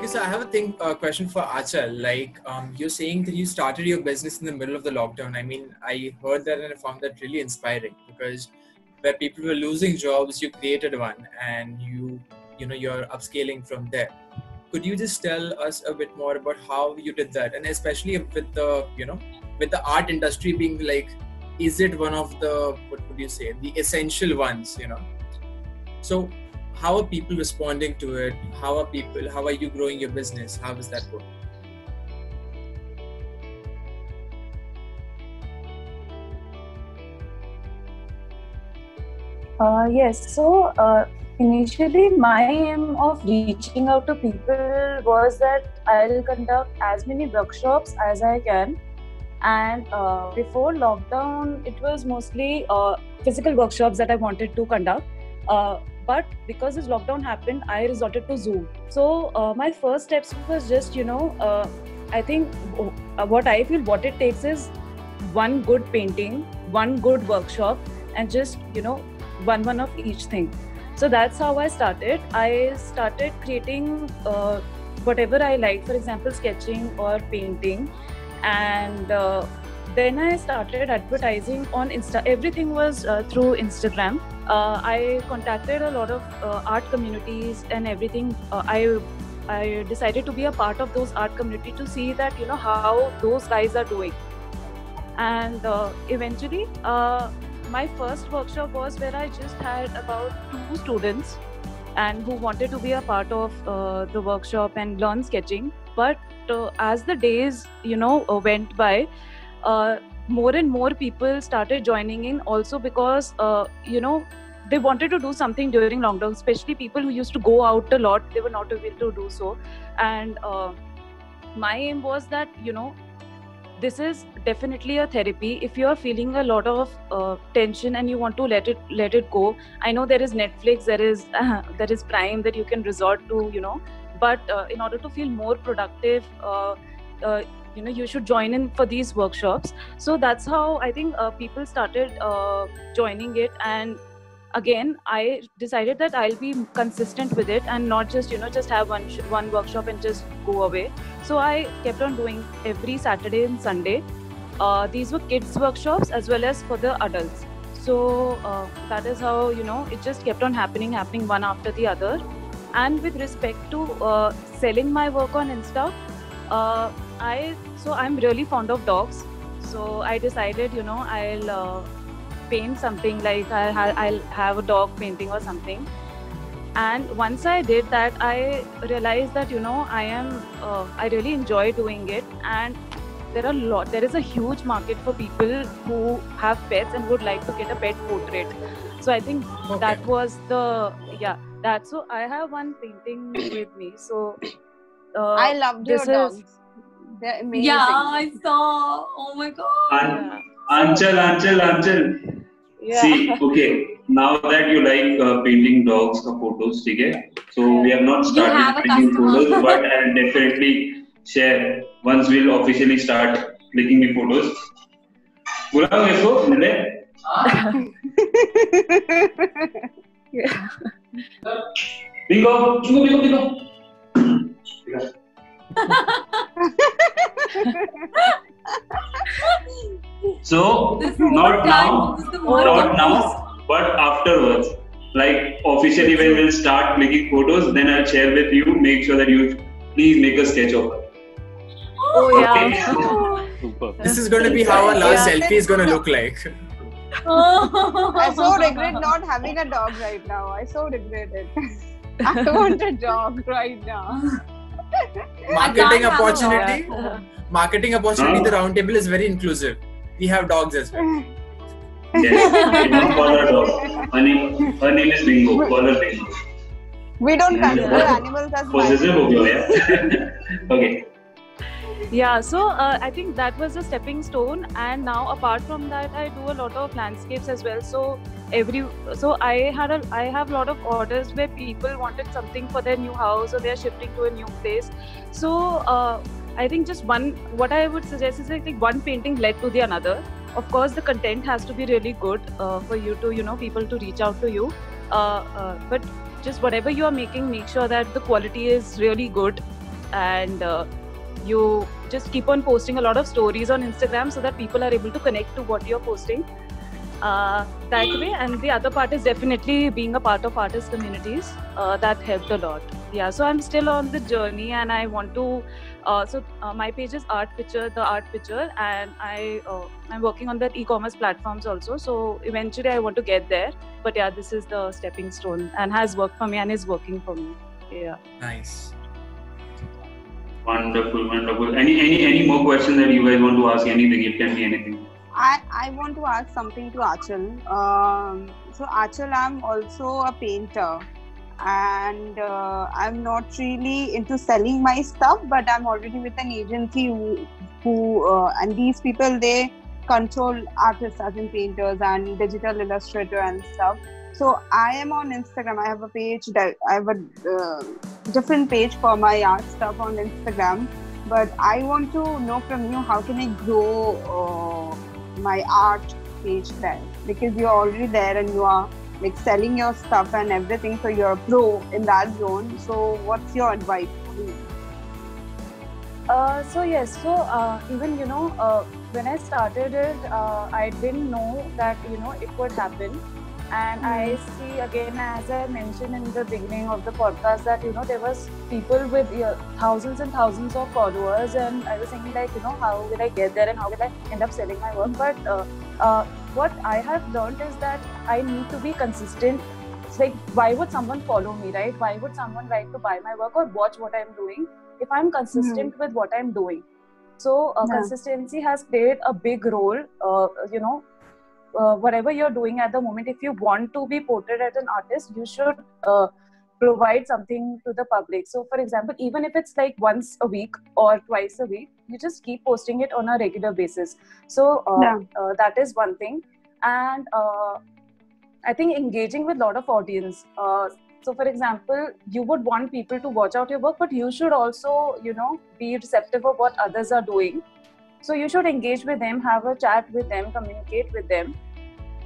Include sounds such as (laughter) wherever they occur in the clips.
Okay, so I have a thing uh, question for Aachal. Like, um, you're saying that you started your business in the middle of the lockdown. I mean, I heard that and I found that really inspiring because where people were losing jobs, you created one and you, you know, you're upscaling from there. Could you just tell us a bit more about how you did that, and especially with the, you know, with the art industry being like, is it one of the what would you say, the essential ones, you know? So how are people responding to it? How are people how are you growing your business? How is that going uh, yes so uh, initially my aim of reaching out to people was that i'll conduct as many workshops as i can. And uh, before lockdown it was mostly uh, physical workshops that i wanted to conduct. Uh, but because this lockdown happened i resorted to zoom. So uh, my first steps was just you know uh, i think uh, what i feel what it takes is one good painting one good workshop and just you know one one of each thing. So that's how i started. I started creating uh, whatever i like for example sketching or painting. And uh, then I started advertising on Insta. Everything was uh, through Instagram. Uh, I contacted a lot of uh, art communities and everything. Uh, I I decided to be a part of those art community to see that you know how those guys are doing. And uh, eventually, uh, my first workshop was where I just had about two students and who wanted to be a part of the workshop and learn sketching. But as the days you know went by uh, more and more people started joining in also because uh, you know they wanted to do something during lockdown especially people who used to go out a lot they were not able to do so. And uh, my aim was that you know this is definitely a therapy. If you are feeling a lot of uh, tension and you want to let it let it go i know there is netflix there is uh, (laughs) there is prime that you can resort to you know but uh, in order to feel more productive uh, uh, you know you should join in for these workshops. So that's how i think uh, people started uh, joining it. And again i decided that i'll be consistent with it and not just you know just have one one workshop and just go away. So i kept on doing every saturday and sunday. Uh, these were kids workshops as well as for the adults. So uh, that is how you know it just kept on happening happening one after the other. And with respect to uh, selling my work on insta uh, I so I'm really fond of dogs. So I decided, you know, I'll uh, paint something like I'll, ha- I'll have a dog painting or something. And once I did that, I realized that you know I am uh, I really enjoy doing it, and there are a lot. There is a huge market for people who have pets and would like to get a pet portrait. So I think okay. that was the yeah that. So I have one painting with me. So uh, I love your dogs. Is, they're amazing. Yeah, I saw. Oh my god. An- Anchal, Anchal, Anchal. Yeah. See, okay. Now that you like uh, painting dogs ka photos, okay? So we have not started have taking photos, but I'll definitely share once we'll officially start clicking the photos. बुलाओ इसको मिले bingo bingo bingo bingo (laughs) so not now, not now, but afterwards. Like officially when we'll start clicking photos, then I'll share with you. Make sure that you please make a sketch of her. Oh yeah. Okay? (laughs) this is going to be how our last yeah. selfie is going to look like. I so regret not having a dog right now. I so regret it. (laughs) I want a dog right now (laughs) (laughs) marketing opportunity? marketing opportunity the round table is very inclusive. We have dogs as well. Yes call her dog her name, her name is bingo. Call her bingo. We don't consider animals as possessive (laughs) okay. Yeah so uh, i think that was a stepping stone. And now apart from that i do a lot of landscapes as well. So every so i had a i have a lot of orders where people wanted something for their new house or they're shifting to a new place. So uh, i think just one what i would suggest is like, think one painting led to the another. Of course the content has to be really good uh, for you to you know people to reach out to you. Uh, uh but just whatever you are making make sure that the quality is really good and uh, you just keep on posting a lot of stories on Instagram so that people are able to connect to what you're posting uh, that way. And the other part is definitely being a part of artist communities. Uh, that helped a lot. Yeah, so I'm still on the journey and I want to. Uh, so uh, my page is Art Picture, the Art Picture, and I uh, I'm working on that e-commerce platforms also. So eventually I want to get there. But yeah, this is the stepping stone and has worked for me and is working for me. Yeah. Nice. Wonderful, wonderful. Any any any more questions that you guys want to ask? Anything? It can be anything. I, I want to ask something to Aachal. Um, so Aachal, I'm also a painter, and uh, I'm not really into selling my stuff, but I'm already with an agency who, who uh, and these people they control artists as in painters and digital illustrator and stuff. So I am on Instagram. I have a page I have a uh, different page for my art stuff on Instagram. But I want to know from you how can I grow uh, my art page there because you're already there and you are like selling your stuff and everything. So you're a pro in that zone. So what's your advice? Uh, so yes, so uh, even you know uh, when I started it, uh, I didn't know that you know it would happen and i hmm. see again as i mentioned in the beginning of the podcast that you know there was people with uh, thousands and thousands of followers and i was thinking like you know how will i get there and how will i end up selling my work but uh, uh, what i have learned is that i need to be consistent it's like why would someone follow me right why would someone like to buy my work or watch what i'm doing if i'm consistent mm-hmm. with what i'm doing so uh, yeah. consistency has played a big role uh, you know uh, whatever you're doing at the moment if you want to be portrayed as an artist you should uh, provide something to the public. So for example even if it's like once a week or twice a week you just keep posting it on a regular basis. So uh, yeah. Uh, that is one thing. And uh, i think engaging with a lot of audience uh, so for example you would want people to watch out your work but you should also you know be receptive of what others are doing so you should engage with them, have a chat with them, communicate with them.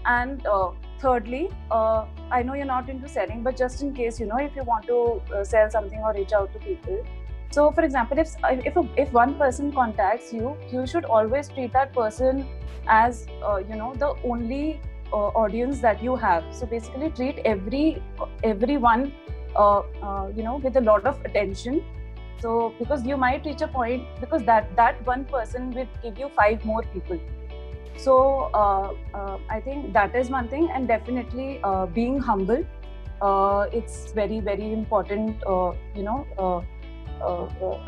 And uh, thirdly, uh, I know you're not into selling, but just in case, you know, if you want to uh, sell something or reach out to people. So, for example, if if if one person contacts you, you should always treat that person as uh, you know the only uh, audience that you have. So basically, treat every everyone uh, you know with a lot of attention so because you might reach a point because that that one person will give you five more people. So uh, uh, i think that is one thing. And definitely uh, being humble uh, it's very very important uh, you know uh,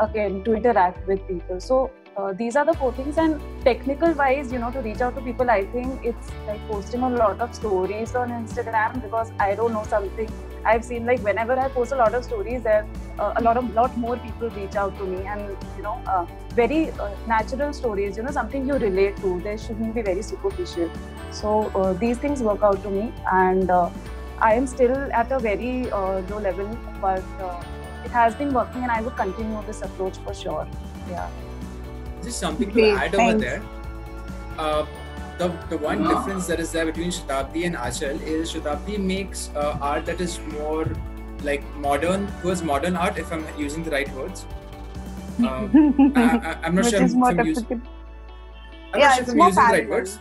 again to interact with people. So these are the four things. And technical wise you know to reach out to people i think it's like posting a lot of stories on instagram because i don't know something i've seen like whenever i post a lot of stories there uh, a lot of lot more people reach out to me and you know uh, very uh, natural stories you know something you relate to they shouldn't be very superficial so uh, these things work out to me and uh, i am still at a very low level but it has been working and i would continue this approach for sure yeah just something to add thanks. over there. The, the one difference that is there between Shatabdi and Aachal is Shatabdi makes uh, art that is more like modern, towards modern art, if I'm using the right words. (laughs) Uh, I, am not sure if I'm, using, I'm yeah, not sure if I'm using the right words.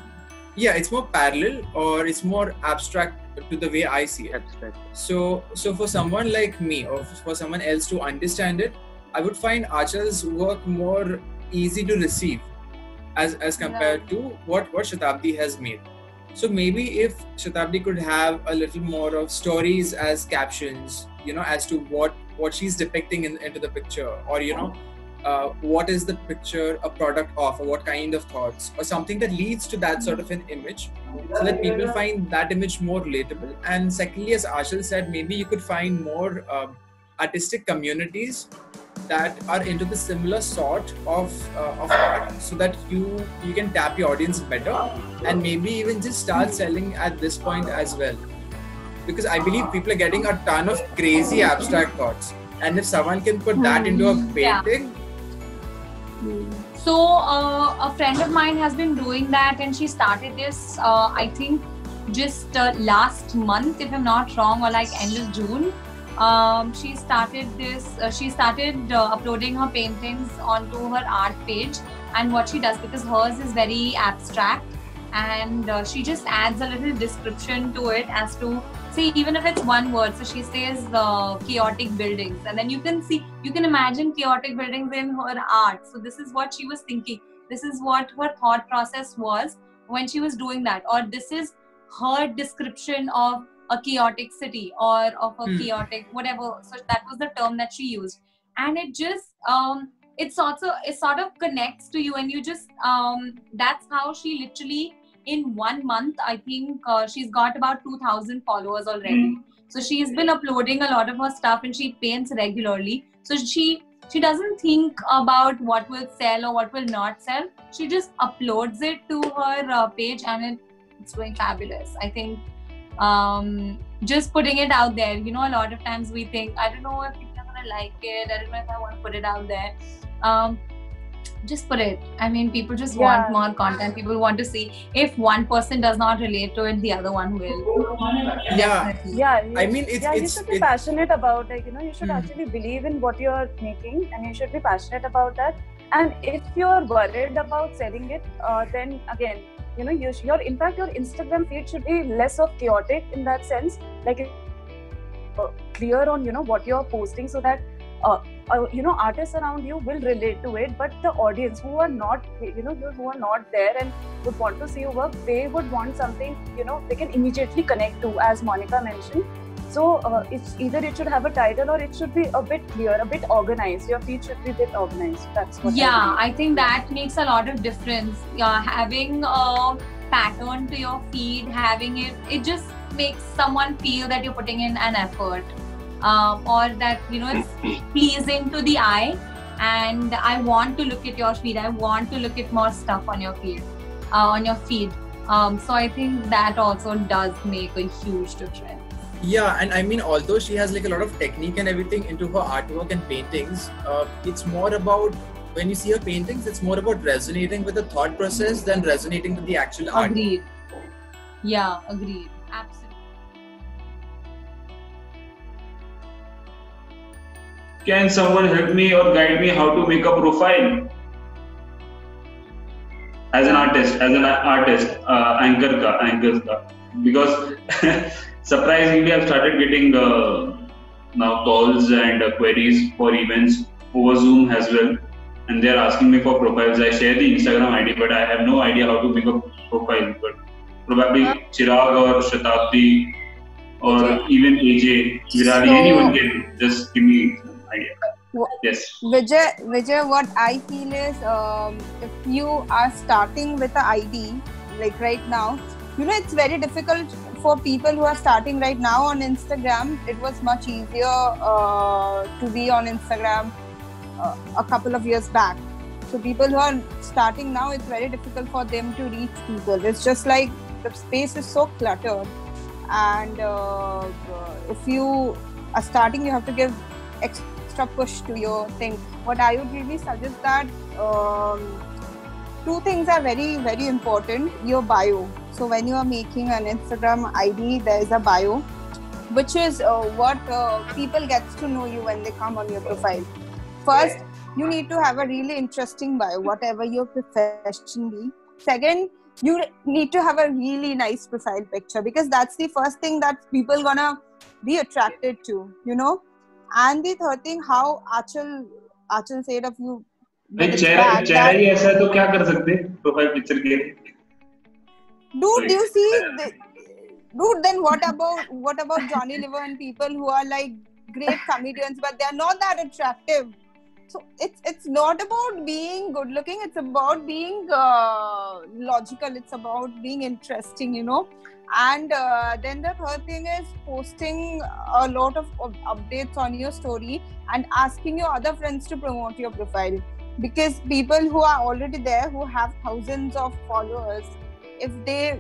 Yeah, it's more parallel or it's more abstract to the way I see it. Abstract. So, so for someone like me or for someone else to understand it, I would find Aachal's work more easy to receive as as compared yeah. to what what Shatabdi has made. So maybe if Shatabdi could have a little more of stories as captions, you know, as to what what she's depicting in, into the picture, or you know, uh, what is the picture a product of, or what kind of thoughts, or something that leads to that sort of an image, so that people find that image more relatable. And secondly, as Aachal said, maybe you could find more uh, artistic communities that are into the similar sort of, uh, of art so that you you can tap your audience better and maybe even just start selling at this point as well because i believe people are getting a ton of crazy abstract thoughts and if someone can put that into a hmm. painting yeah. so uh, a friend of mine has been doing that and she started this uh, i think just uh, last month if i'm not wrong or like end of june um, she started this uh, she started uh, uploading her paintings onto her art page. And what she does because hers is very abstract and uh, she just adds a little description to it as to see even if it's one word so she says uh, chaotic buildings. And then you can see you can imagine chaotic buildings in her art. So this is what she was thinking. This is what her thought process was when she was doing that. Or this is her description of a chaotic city or of a mm. chaotic whatever. So that was the term that she used. And it just um it's also it sort of connects to you and you just um that's how she literally in one month i think uh, she's got about 2000 followers already. Mm. so she's been uploading a lot of her stuff and she paints regularly. So she she doesn't think about what will sell or what will not sell. She just uploads it to her uh, page and it, it's doing fabulous. I think um, just putting it out there. You know, a lot of times we think, I don't know if people are gonna like it. I don't know if I want to put it out there. Um, just put it. I mean, people just yeah. want more content. People want to see if one person does not relate to it, the other one will. Yeah, yeah. You, I mean, it's, yeah, it's, you should be passionate about like you know you should mm. actually believe in what you're making, and you should be passionate about that. And if you're worried about selling it, uh, then again, you know you, your in fact your instagram feed should be less of chaotic in that sense. Like uh, clear on you know what you're posting so that uh, uh, you know artists around you will relate to it. But the audience who are not you know who are not there and would want to see your work they would want something you know they can immediately connect to as monica mentioned so uh, it's either it should have a title or it should be a bit clear, a bit organized. Your feed should be a bit organized. That's what. Yeah, I, I think that makes a lot of difference. Yeah, having a pattern to your feed, having it, it just makes someone feel that you're putting in an effort, um, or that you know it's (clears throat) pleasing to the eye. And I want to look at your feed. I want to look at more stuff on your feed, uh, on your feed. Um, so I think that also does make a huge difference yeah and i mean although she has like a lot of technique and everything into her artwork and paintings uh, it's more about when you see her paintings it's more about resonating with the thought process than resonating with the actual art. Agreed. Yeah agreed. Absolutely. Can someone help me or guide me how to make a profile? As an artist as an artist uh, anchor ka anchors ka because (laughs) surprisingly, I've started getting uh, now calls and uh, queries for events over Zoom as well. And they're asking me for profiles. I share the Instagram ID, but I have no idea how to make a profile. But probably Chirag or Shatabdi or okay. even AJ, Virali, so, anyone can just give me an idea. Yes. Vijay, Vijay, what I feel is um, if you are starting with an ID, like right now, you know, it's very difficult for people who are starting right now on Instagram, it was much easier uh, to be on Instagram uh, a couple of years back. So people who are starting now, it's very difficult for them to reach people. It's just like the space is so cluttered, and uh, if you are starting, you have to give extra push to your thing. What I would really suggest that um, two things are very very important. Your bio so when you are making an Instagram ID, there is a bio, which is uh, what uh, people gets to know you when they come on your profile. First, you need to have a really interesting bio, whatever your profession be. Second, you need to have a really nice profile picture because that's the first thing that people gonna be attracted to, you know. And the third thing, how Aachal Aachal said of you. नहीं चेहरा चेहरा ही ऐसा है तो क्या कर सकते profile picture के dude do you see uh, the, dude then what about what about Johnny Lever and people who are like great comedians but they are not that attractive? So it's it's not about being good looking it's about being uh, logical it's about being interesting you know? And uh, then the third thing is posting a lot of, of updates on your story and asking your other friends to promote your profile because people who are already there who have thousands of followers if they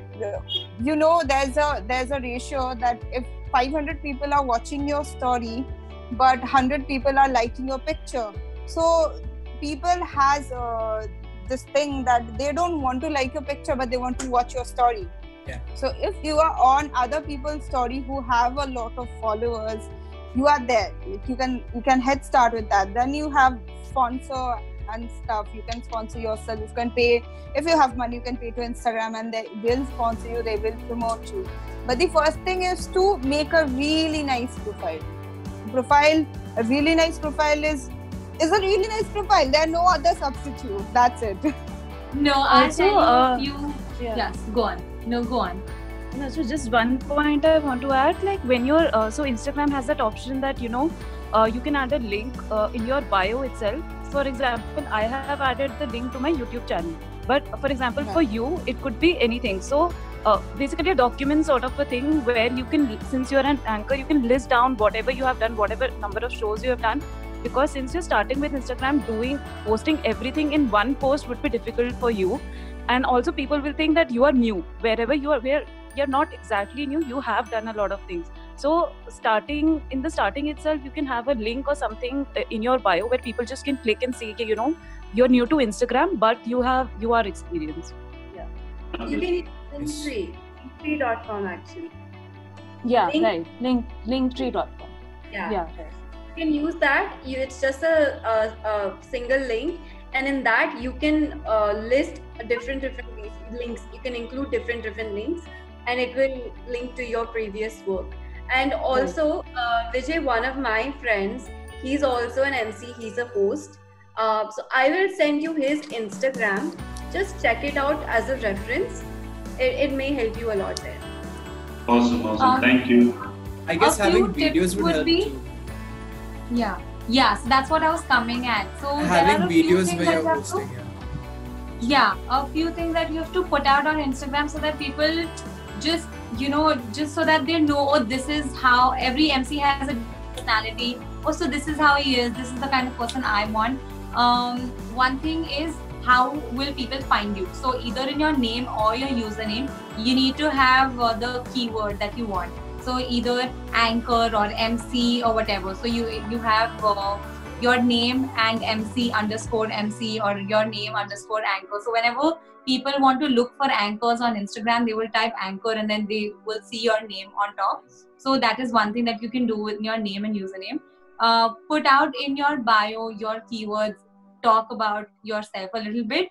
you know there's a there's a ratio that if 500 people are watching your story but 100 people are liking your picture. So people has uh, this thing that they don't want to like your picture but they want to watch your story. Yeah. so if you are on other people's story who have a lot of followers you are there. You can you can head start with that. Then you have sponsor and stuff you can sponsor yourself you can pay if you have money you can pay to instagram and they will sponsor you they will promote you. But the first thing is to make a really nice profile. Profile a really nice profile is is a really nice profile. There are no other substitute that's it. (laughs) No i tell uh, you yeah. yes go on. No go on. No, so just one point I want to add, like when you're uh, so Instagram has that option that you know uh, you can add a link uh, in your bio itself for example i have added the link to my youtube channel. But for example for you it could be anything. So uh, basically a document sort of a thing where you can since you're an anchor you can list down whatever you have done whatever number of shows you have done. Because since you're starting with instagram doing posting everything in one post would be difficult for you. And also people will think that you are new. Wherever you are where you're not exactly new you have done a lot of things so starting in the starting itself you can have a link or something in your bio where people just can click and see you know you're new to instagram but you have you are experienced. Yeah. You can linktree. Linktree.com actually. Yeah link, right. Link linktree.com yeah. Yeah. Right. you can use that. You, it's just a, a, a, single link. And in that you can uh, list different different links. You can include different different links. And it will link to your previous work and also, uh, Vijay, one of my friends, he's also an MC, he's a host. Uh, so I will send you his Instagram. Just check it out as a reference. It, it may help you a lot there. Awesome, awesome. Um, Thank you. I guess having videos would, help be, too. Yeah. Yes, that's what I was coming at. So having videos where you're hosting. Yeah. yeah, a few things that you have to put out on Instagram so that people just you know just so that they know oh this is how every mc has a personality. Oh so this is how he is. This is the kind of person i want. Um, one thing is how will people find you? So either in your name or your username you need to have uh, the keyword that you want. So either anchor or mc or whatever. So you you have uh, your name and mc underscore mc or your name underscore anchor. So whenever people want to look for anchors on Instagram, they will type anchor and then they will see your name on top. So that is one thing that you can do with your name and username. Uh, put out in your bio your keywords, talk about yourself a little bit.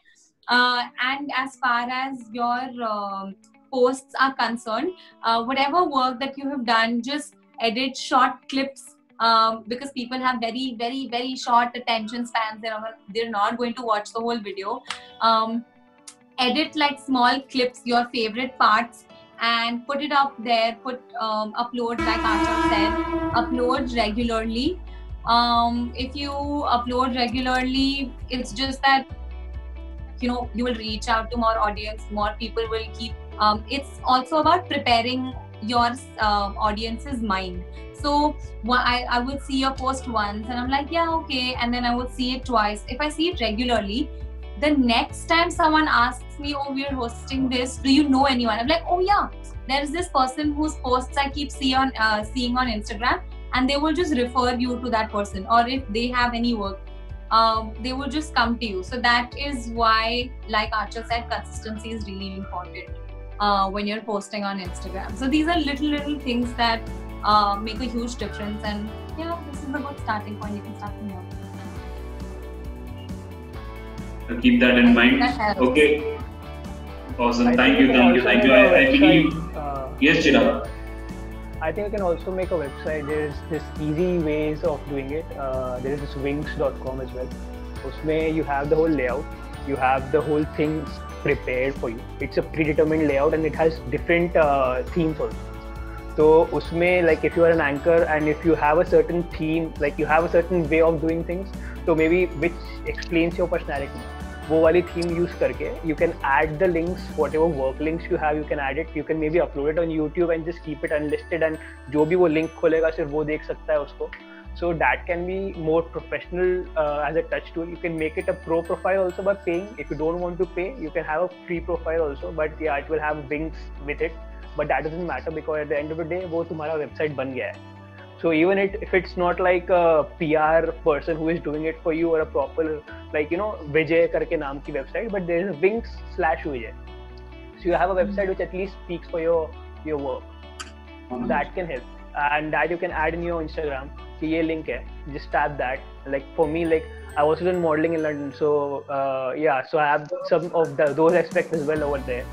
Uh, and as far as your um, posts are concerned, uh, whatever work that you have done, just edit short clips um, because people have very, very, very short attention spans. They're not, they're not going to watch the whole video. Um, edit like small clips, your favorite parts, and put it up there. Put um, upload like Acha said, upload regularly. Um, if you upload regularly, it's just that you know you will reach out to more audience. More people will keep. Um, it's also about preparing your uh, audience's mind. So I, I would see your post once and I'm like, yeah, okay. And then I would see it twice. If I see it regularly, the next time someone asks me, Oh, we're hosting this, do you know anyone? I'm like, Oh, yeah, there's this person whose posts I keep see on, uh, seeing on Instagram, and they will just refer you to that person. Or if they have any work, um, they will just come to you. So that is why, like Aachal said, consistency is really important uh, when you're posting on Instagram. So these are little, little things that uh, make a huge difference. And yeah, this is a good starting point. You can start from here keep that in mind. Okay. Awesome. I thank you. Thank you. Thank you. I, I believe. Uh, yes, Chirag. I think you can also make a website. There's this easy ways of doing it. Uh, there is this wix.com as well. Usme you have the whole layout. You have the whole things prepared for you. It's a predetermined layout and it has different uh, themes also. So usme like if you are an anchor and if you have a certain theme, like you have a certain way of doing things, so maybe which explains your personality वो वाली theme use करके you can add the links whatever work links you have you can add it you can maybe upload it on YouTube and just keep it unlisted and जो भी वो link खोलेगा, सिर्फ़ वो देख सकता है उसको। So that can be more professional as a touch too you can make it a pro profile also but paying if you don't want to pay you can have a free profile also but it will have wings with it but that doesn't matter because at the end of the day वो तुम्हारा website बन गया है। So even it, if it's not like a PR person who is doing it for you or a proper like you know Vijay karke naam ki website, but there is a Wix slash Vijay. So you have a website which at least speaks for your your work. Mm-hmm. That can help. and that you can add in your Instagram. ये link है. Just tap that. Like for me, like I also done modeling in London, so uh, yeah, so I have some of the, those aspects as well over there.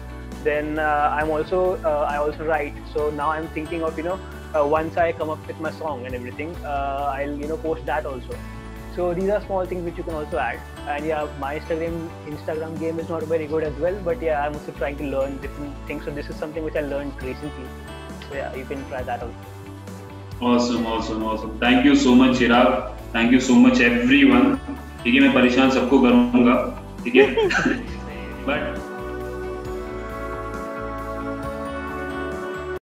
Then uh, I'm also uh, I also write, so now I'm thinking of you know uh, once I come up with my song and everything, uh, I'll you know post that also. So these are small things which you can also add. And yeah, my Instagram Instagram game is not very good as well, but yeah, I'm also trying to learn different things. So this is something which I learned recently. So yeah, you can try that also. Awesome, awesome, awesome. Thank you so much, Chirag. Thank you so much, everyone. ठीक है मैं परेशान सबको करूँगा ठीक है (laughs) but